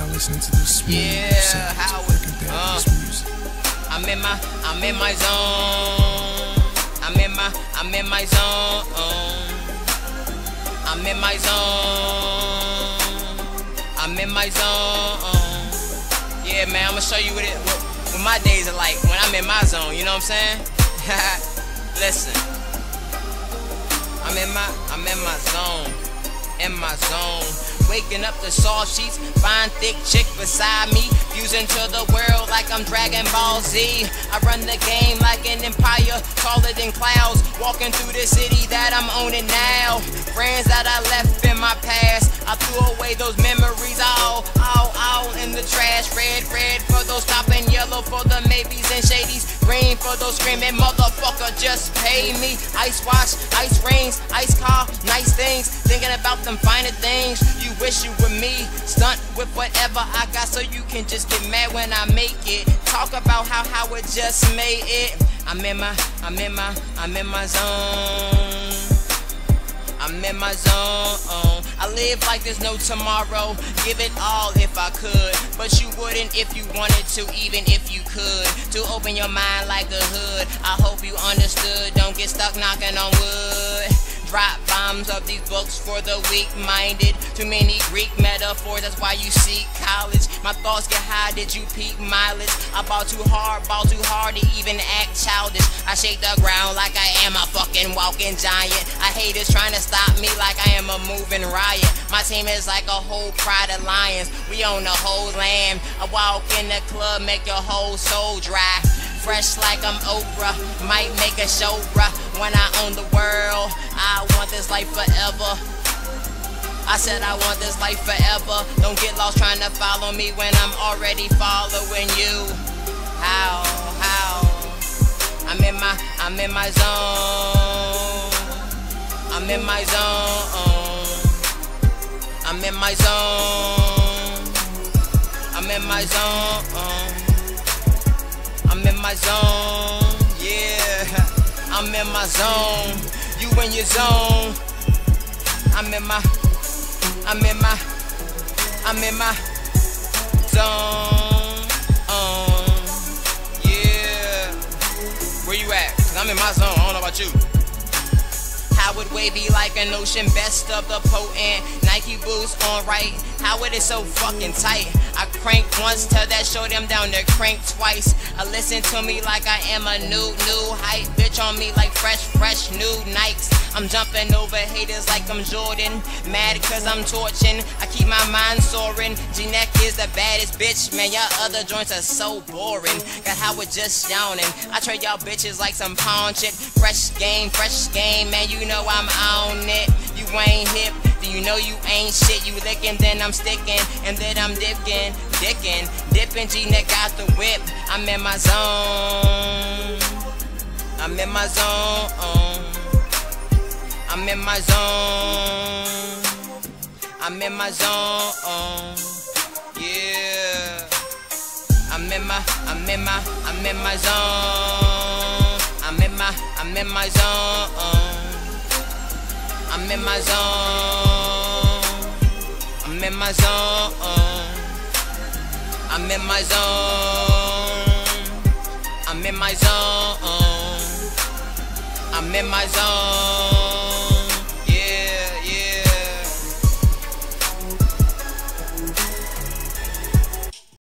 now listening to this smooth, Yeah, sound, Howard. psychedelic Uh. music. I'm in my, I'm in my zone. I'm in my, I'm in my zone. I'm in my zone. I'm in my zone. Yeah, man, I'm gonna show you what it, what, what my days are like when I'm in my zone. You know what I'm saying? Listen, I'm in my, I'm in my zone. In my zone. Waking up the soft sheets, fine thick chick beside me. Fusing to the world like I'm Dragon Ball Z. I run the game like an empire, taller than clouds. Walking through the city that I'm owning now. Friends that I left in my past. I threw away those memories all, all, all in the trash. Red, red maybes and shadies. Green for those screaming motherfucker, just pay me. Ice wash, ice rings, ice car, nice things. Thinking about them finer things. You wish you were me. Stunt with whatever I got so you can just get mad when I make it. Talk about how Howard just made it. I'm in my, I'm in my, I'm in my zone. I'm in my zone. I live like there's no tomorrow. Give it all if I. But you wouldn't if you wanted to, even if you could. To open your mind like the hood. I hope you understood. Don't get stuck knocking on wood. Drop bombs of these books for the weak minded. Too many Greek metaphors, that's why you seek college. My thoughts get high, did you peak mileage? I ball too hard, ball too hard to even act childish. I shake the ground like I am a fucking walking giant. I haters trying to stop me like I am a moving riot. My team is like a whole pride of lions. We own the whole land. I walk in the club, make your whole soul dry. Fresh like I'm Oprah, might make a show, bruh. When I own the world, I want this life forever. I said I want this life forever. Don't get lost trying to follow me when I'm already following you. How, how? I'm in my, I'm in my zone. I'm in my zone. I'm in my zone. I'm in my zone. I'm in my zone, yeah. I'm in my zone. You in your zone. I'm in my, I'm in my, I'm in my zone. Um, yeah. Where you at? Cause I'm in my zone. I don't know about you. Howard wavy like an ocean, best of the potent. Nike boots on right. Howard is so fucking tight. I crank once, tell that show them down to crank twice. I listen to me like I am a new, new hype. Bitch on me like fresh, fresh new Nikes. I'm jumping over haters like I'm Jordan. Mad cause I'm torching. I keep my mind soaring. G-Neck is the baddest bitch, man. Y'all other joints are so boring. Got Howard just yawning. I trade y'all bitches like some pawn shit. Fresh game, fresh game, man. You know I'm on it. You ain't hip. Do you know you ain't shit? You licking, then I'm sticking, and then I'm dipping, dicking, dipping. G-Neck out the whip. I'm in my zone. I'm in my zone. I'm in my zone. I'm in my zone. Yeah. I'm in my, I'm in my, I'm in my zone. I'm in my, I'm in my zone. I'm in my zone. I'm in my zone. I'm in my zone. I'm in my zone. I'm in my zone.